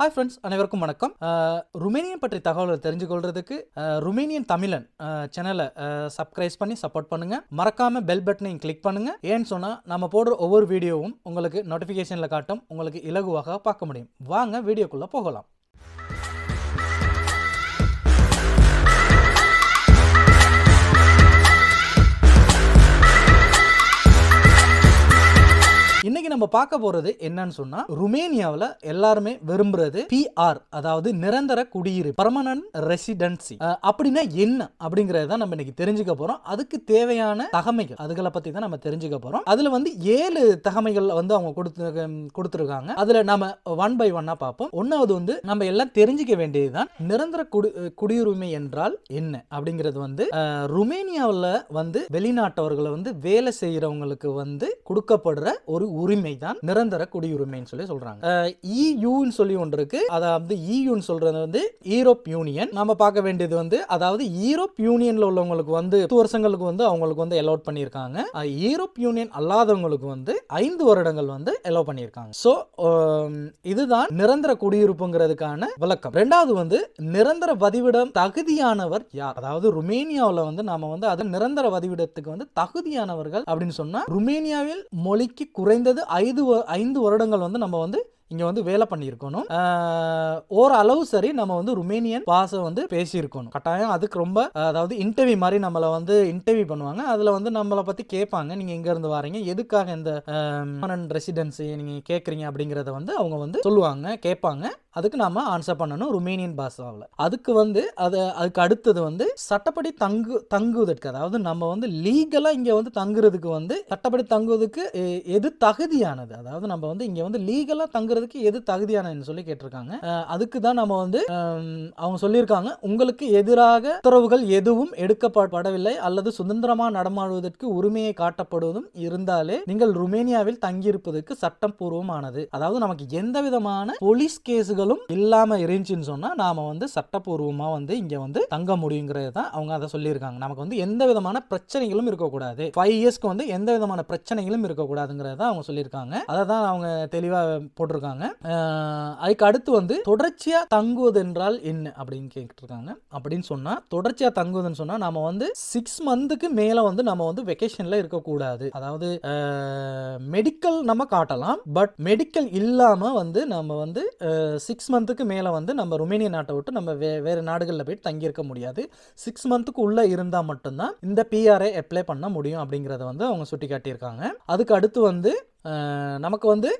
Hi friends அனைவருக்கும் வணக்கம். Romanian பற்றி தகவலை தெரிஞ்சுக்கொள்றதுக்கு ருமேனியன் தமிழன் சேனலை சப்ஸ்கிரைப் பண்ணி சப்போர்ட் பண்ணுங்க. மறக்காம பெல் பட்டனையும் கிளிக் பண்ணுங்க. ஏன்னு சொன்னா நம்ம போடுற ஒவ்வொரு வீடியோவும் உங்களுக்கு நோட்டிஃபிகேஷனில் காட்டும் உங்களுக்கு இலகுவாக பார்க்க முடியும். வாங்க வீடியோக்குள்ள போகலாம். நம்ம பார்க்க போறது என்னன்னு சொன்னா ருமேனியாவில் எல்லாருமே விரும்புறது பிஆர் அதாவது நிரந்தர குடியிருப்பு பர்மனன்ட் ரெசிடென்சி அப்படின்னா என்ன? அப்படிங்கறத நம்ம இன்னைக்கு தெரிஞ்சுக்க போறோம். அதுக்கு தேவையான தகமைகள் அதுகளை பத்தி தான் நம்ம தெரிஞ்சுக்க போறோம். அதுல வந்து ஏழு தகமைகள் வந்து அவங்க கொடுத்து கொடுத்துருக்காங்க. அதுல நம்ம ஒன் பை ஒன்னா பார்ப்போம். ஒன்னாவது வந்து நம்ம எல்லாம் தெரிஞ்சுக்க வேண்டியதுதான் நிரந்தர குடி குடியுரிமை என்றால் என்ன? அப்படிங்கிறது வந்து ருமேனியாவில் வந்து வெளிநாட்டவர்களை வந்து வேலை செய்யறவங்களுக்கு வந்து கொடுக்கப்படுற ஒரு உரிமை. தான் நிரந்தர குடியுரிமைன்னு சொல்லி சொல்றாங்க. இயூன்னு சொல்லி ஒன்று இருக்கு. அதாவது இயூன்னு சொல்றது வந்து ஈரோப் யூனியன் நம்ம பார்க்க வேண்டியது வந்து அதாவது ஈரோப் யூனியன்ல உள்ளவங்களுக்கு வந்து பத்து வருஷங்களுக்கு வந்து அவங்களுக்கு வந்து அலோட் பண்ணியிருக்காங்க. ஈரோப் யூனியன் அல்லாதவங்களுக்கு வந்து ஐந்து வருடங்கள் வந்து அலோவ் பண்ணியிருக்காங்க. ஸோ இதுதான் நிரந்தர குடியிருப்புங்கிறதுக்கான விளக்கம். ரெண்டாவது வந்து நிரந்தர வதிவிடம் தகுதியானவர் யார்? அதாவது ருமேனியாவில் வந்து நாம வந்து அது நிரந்தர வதிவிடத்துக்கு வந்து தகுதியானவர்கள் அப்படின்னு சொன்னா ருமேனியாவில் மொழிக்கு குறைந்தது ஐந்து வ- ஐந்து வருடங்கள் வந்து நம்ம வந்து இங்க வந்து வேலை பண்ணியிருக்கணும். ஓரளவு சரி நம்ம வந்து ருமேனியன் பாஷை வந்து பேசியிருக்கணும். கட்டாயம் அதுக்கு ரொம்ப அதாவது இன்டர்வியூ மாதிரி நம்மளை வந்து இன்டர்வியூ பண்ணுவாங்க. அதில் வந்து நம்மளை பற்றி கேட்பாங்க. நீங்கள் எங்கேருந்து வரீங்க? எதுக்காக இந்த ரெசிடென்சி நீங்கள் கேட்குறீங்க அப்படிங்கிறத வந்து அவங்க வந்து சொல்லுவாங்க கேட்பாங்க. அதுக்கு நாம ஆன்சர் பண்ணணும் ருமேனியன் பாஷாவில். அதுக்கு வந்து அது அதுக்கு அடுத்தது வந்து சட்டப்படி தங்கு தங்குவதற்கு அதாவது நம்ம வந்து லீகலாக இங்கே வந்து தங்குறதுக்கு வந்து சட்டப்படி தங்குவதற்கு எது தகுதியானது? அதாவது நம்ம வந்து இங்கே வந்து லீகலாக தங்குறதுக்கு எது தகுதியானதுன்னு சொல்லி கேட்டிருக்காங்க. அதுக்கு தான் நம்ம வந்து அவங்க சொல்லியிருக்காங்க உங்களுக்கு எதிராக உத்தரவுகள் எதுவும் எடுக்கப்படவில்லை அல்லது சுதந்திரமாக நடமாடுவதற்கு உரிமையை காட்டப்படுவதும் இருந்தாலே நீங்கள் ருமேனியாவில் தங்கியிருப்பதற்கு சட்டப்பூர்வமானது. அதாவது நமக்கு எந்த விதமான போலீஸ் கேஸுகள் கேஸுகளும் இல்லாம இருந்துச்சுன்னு சொன்னா நாம வந்து சட்டப்பூர்வமா வந்து இங்க வந்து தங்க முடியுங்கிறது தான் அவங்க அதை சொல்லியிருக்காங்க. நமக்கு வந்து எந்த விதமான பிரச்சனைகளும் இருக்கக்கூடாது. ஃபைவ் இயர்ஸ்க்கு வந்து எந்த விதமான பிரச்சனைகளும் இருக்கக்கூடாதுங்கிறத தான் அவங்க சொல்லியிருக்காங்க. அதை தான் அவங்க தெளிவா போட்டிருக்காங்க. அதுக்கு அடுத்து வந்து தொடர்ச்சியா தங்குவது என்றால் என்ன அப்படின்னு கேட்டிருக்காங்க. அப்படின்னு சொன்னா தொடர்ச்சியா தங்குவதுன்னு சொன்னா நாம வந்து சிக்ஸ் மந்த்துக்கு மேல வந்து நம்ம வந்து வெக்கேஷன்ல இருக்கக்கூடாது. அதாவது மெடிக்கல் நம்ம காட்டலாம் பட் மெடிக்கல் இல்லாம வந்து நம்ம வந்து சிக்ஸ் மந்த்துக்கு மேலே வந்து நம்ம ருமேனிய நாட்டை விட்டு நம்ம வே வேறு நாடுகளில் போயிட்டு தங்கியிருக்க முடியாது. சிக்ஸ் மந்த்துக்கு உள்ளே இருந்தால் மட்டும்தான் இந்த பிஆர்ஐ அப்ளை பண்ண முடியும் அப்படிங்கிறத வந்து அவங்க சுட்டி காட்டியிருக்காங்க அதுக்கு அடுத்து வந்து நமக்கு வந்து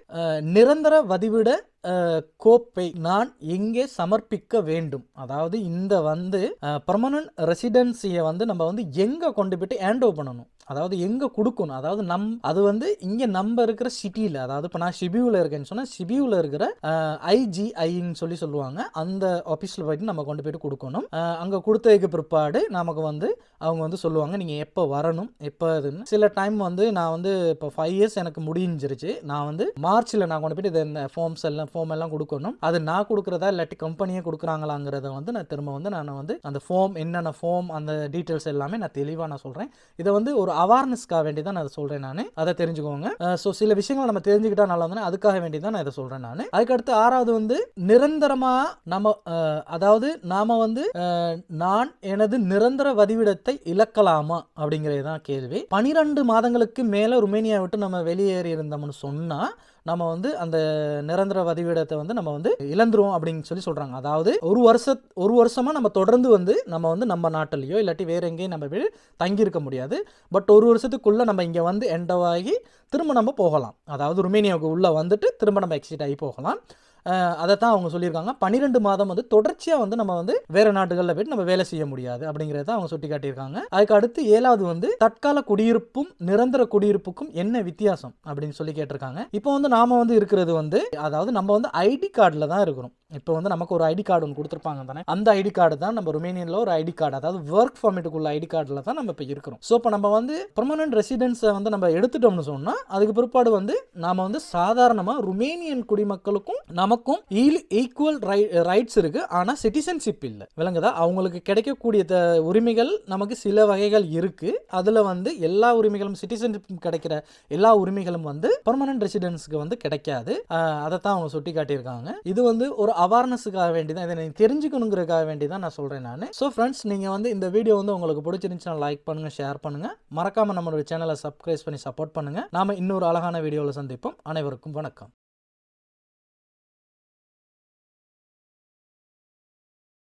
நிரந்தர வதிவிட கோப்பை நான் எங்கே சமர்ப்பிக்க வேண்டும்? அதாவது இந்த வந்து பர்மனன்ட் ரெசிடென்சியை வந்து நம்ம வந்து எங்கே கொண்டு போயிட்டு ஹேண்ட் ஓவர் பண்ணணும்? அதாவது எங்கே கொடுக்கணும்? அதாவது நம் அது வந்து இங்கே நம்ம இருக்கிற சிட்டியில் அதாவது இப்போ நான் ஷிபியூவில் இருக்கேன்னு சொன்னால் ஷிபியூவில் இருக்கிற ஐஜிஐன்னு சொல்லி சொல்லுவாங்க. அந்த ஆஃபீஸில் போயிட்டு நம்ம கொண்டு போயிட்டு கொடுக்கணும். அங்கே கொடுத்ததுக்கு பிற்பாடு நமக்கு வந்து அவங்க வந்து சொல்லுவாங்க நீங்கள் எப்போ வரணும்? எப்போ இதுன்னு? சில டைம் வந்து நான் வந்து இப்போ ஃபைவ் இயர்ஸ் எனக்கு முடிஞ்சிருச்சு. நான் வந்து மார்ச்சில் நான் கொண்டு போயிட்டு இந்த ஃபார்ம்ஸ் எல்லாம் ஃபார்ம் எல்லாம் கொடுக்கணும். அது நான் கொடுக்குறதா இல்லாட்டி கம்பெனியே கொடுக்குறாங்களாங்கிறத வந்து நான் திரும்ப வந்து நான் வந்து அந்த ஃபார்ம் என்னென்ன ஃபார்ம் அந்த டீட்டெயில்ஸ் எல்லாமே நான் தெளிவாக நான் சொல்கிறேன் இதை வந்து ஒரு அவேர்னஸ்க்காக வேண்டி தான் நான் அதை சொல்கிறேன் நான். அதை தெரிஞ்சுக்கோங்க. ஸோ சில விஷயங்களை நம்ம தெரிஞ்சுக்கிட்டா நல்லா இருந்தாலும் அதுக்காக வேண்டி தான் நான் இதை சொல்கிறேன் நான். அதுக்கடுத்து ஆறாவது வந்து நிரந்தரமாக நம்ம அதாவது நாம வந்து நான் எனது நிரந்தர வதிவிடத்தை இழக்கலாமா அப்படிங்கிறது தான் கேள்வி. பனிரெண்டு மாதங்களுக்கு மேலே ருமேனியா விட்டு நம்ம வெளியேறி இருந்தோம்னு சொன்னால் நம்ம வந்து அந்த நிரந்தர வதிவிடத்தை வந்து நம்ம வந்து இழந்துருவோம் அப்படின்னு சொல்லி சொல்கிறாங்க அதாவது ஒரு வருஷ ஒரு வருஷமாக நம்ம தொடர்ந்து வந்து நம்ம வந்து நம்ம நாட்டிலேயோ இல்லாட்டி வேற எங்கேயும் நம்ம போய் தங்கியிருக்க முடியாது. பட் ஒரு வருஷத்துக்குள்ளே நம்ம இங்கே வந்து எண்டவாகி திரும்ப நம்ம போகலாம். அதாவது ருமேனியாவுக்கு உள்ளே வந்துட்டு திரும்ப நம்ம எக்ஸிட் ஆகி போகலாம். அதைத்தான் அவங்க சொல்லியிருக்காங்க. பன்னிரெண்டு மாதம் வந்து தொடர்ச்சியாக வந்து நம்ம வந்து வேற நாடுகளில் போயிட்டு நம்ம வேலை செய்ய முடியாது அப்படிங்கிறத அவங்க சுட்டி காட்டியிருக்காங்க அதுக்கு அடுத்து ஏழாவது வந்து தற்கால குடியிருப்பும் நிரந்தர குடியிருப்புக்கும் என்ன வித்தியாசம் அப்படின்னு சொல்லி கேட்டிருக்காங்க. இப்போ வந்து நாம வந்து இருக்கிறது வந்து அதாவது நம்ம வந்து ஐடி கார்டில் தான் இருக்கிறோம். இப்போ வந்து நமக்கு ஒரு ஐடி கார்டு ஒன்று கொடுத்துருப்பாங்க தானே? அந்த ஐடி கார்டு தான் நம்ம ருமேனியனில் ஒரு ஐடி கார்டு அதாவது ஒர்க் பர்மிட்டுக்குள்ள ஐடி கார்டில் தான் நம்ம இப்போ இருக்கிறோம். ஸோ இப்போ நம்ம வந்து பெர்மனன்ட் ரெசிடென்ஸை வந்து நம்ம எடுத்துட்டோம்னு சொன்னால் அதுக்கு பிற்பாடு வந்து நாம் வந்து சாதாரணமாக ருமேனியன் குடிமக்களுக்கும் நமக்கும் ஈக்குவல் ரைட்ஸ் இருக்குது ஆனால் சிட்டிசன்ஷிப் இல்லை. விளங்குதா? அவங்களுக்கு கிடைக்கக்கூடிய த- உரிமைகள் நமக்கு சில வகைகள் இருக்குது அதில் வந்து எல்லா உரிமைகளும் சிட்டிசன்ஷிப் கிடைக்கிற எல்லா உரிமைகளும் வந்து பெர்மனன்ட் ரெசிடென்ஸுக்கு வந்து கிடைக்காது. அதை தான் அவங்க சுட்டி காட்டியிருக்காங்க இது வந்து ஒரு அவேர்னஸுக்காக வேண்டி தான் இதை நீங்கள் தெரிஞ்சுக்கணுங்கிறதுக்காக வேண்டி தான் நான் சொல்கிறேன் நான். ஸோ ஃப்ரெண்ட்ஸ் நீங்கள் வந்து இந்த வீடியோ வந்து உங்களுக்கு பிடிச்சிருந்துச்சுன்னா லைக் பண்ணுங்கள் ஷேர் பண்ணுங்கள் மறக்காமல் நம்மளோட சேனலை சப்ஸ்கிரைப் பண்ணி சப்போர்ட் பண்ணுங்கள் நாம இன்னொரு அழகான வீடியோவில் சந்திப்போம். அனைவருக்கும் வணக்கம்.